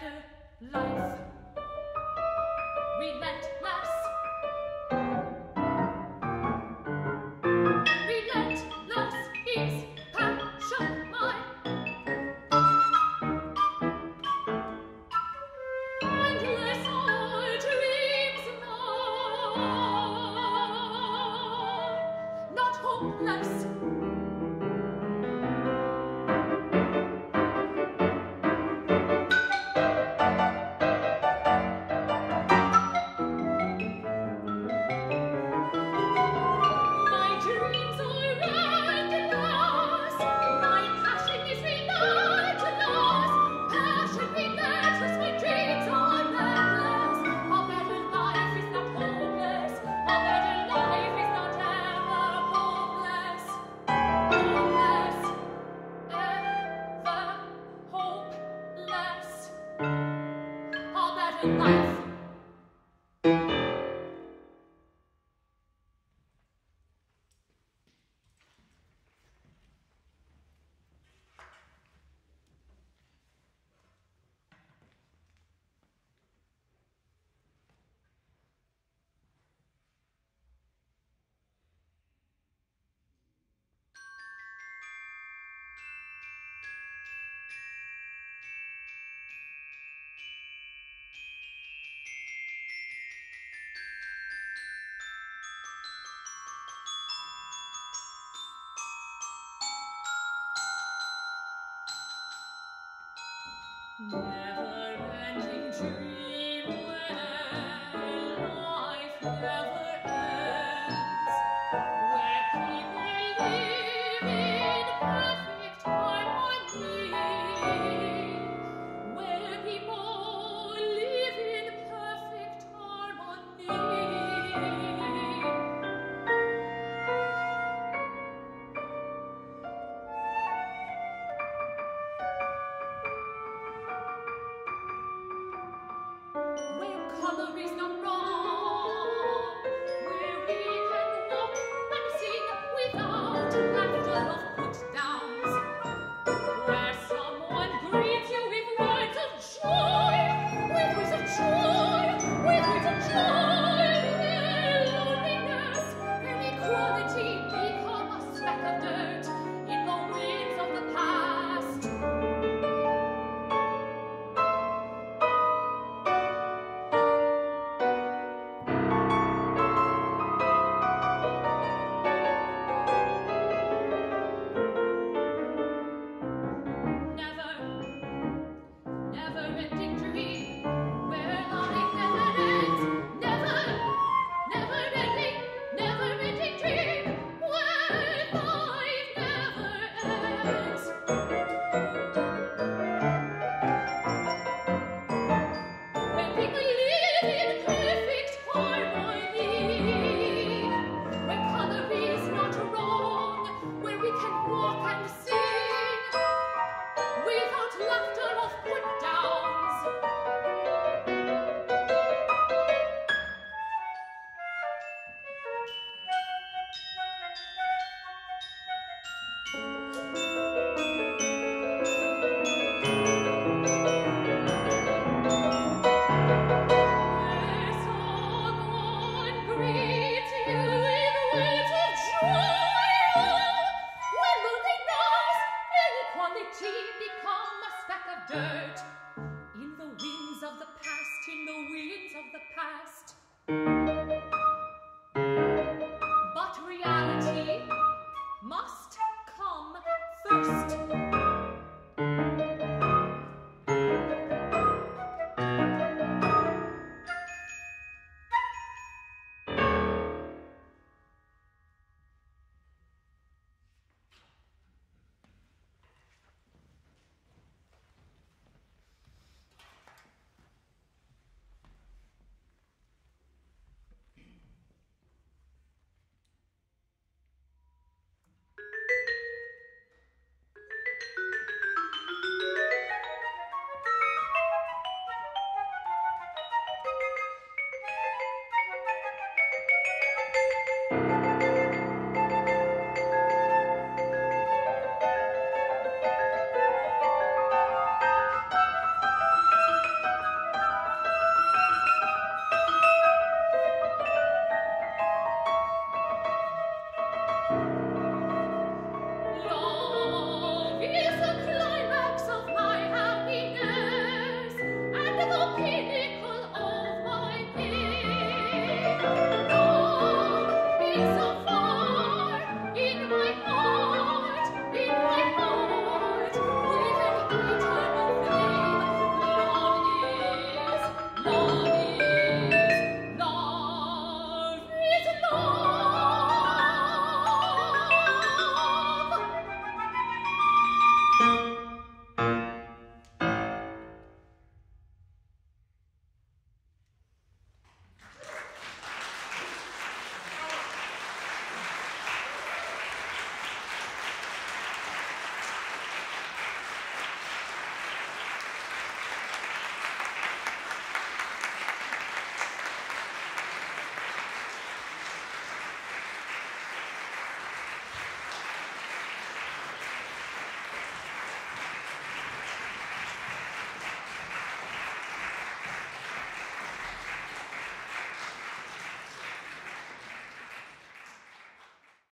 better life. Relentless. Relentless is passion. Endless dreams. Not hopeless. Never-ending dream